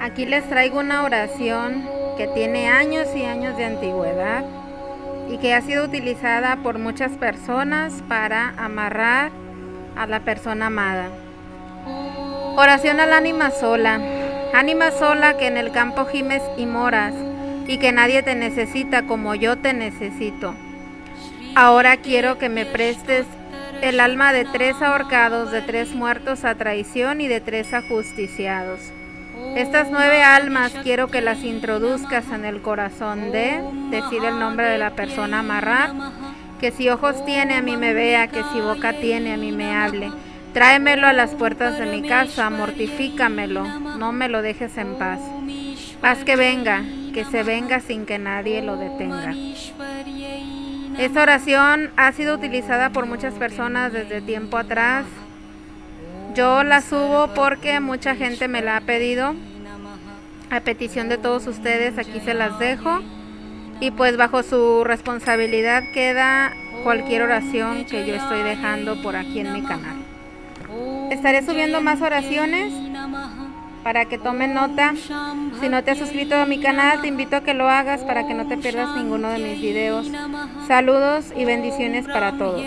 Aquí les traigo una oración que tiene años y años de antigüedad y que ha sido utilizada por muchas personas para amarrar a la persona amada. Oración al ánima sola. Ánima sola que en el campo gimes y moras y que nadie te necesita como yo te necesito. Ahora quiero que me prestes el alma de tres ahorcados, de tres muertos a traición y de tres ajusticiados. Estas nueve almas quiero que las introduzcas en el corazón de, decir el nombre de la persona amarrar, que si ojos tiene a mí me vea, que si boca tiene a mí me hable. Tráemelo a las puertas de mi casa, mortifícamelo, no me lo dejes en paz. Haz que venga, que se venga sin que nadie lo detenga. Esta oración ha sido utilizada por muchas personas desde tiempo atrás yo la subo porque mucha gente me la ha pedido. A petición de todos ustedes, aquí se las dejo. Y pues bajo su responsabilidad queda cualquier oración que yo estoy dejando por aquí en mi canal. Estaré subiendo más oraciones para que tomen nota. Si no te has suscrito a mi canal, te invito a que lo hagas para que no te pierdas ninguno de mis videos. Saludos y bendiciones para todos.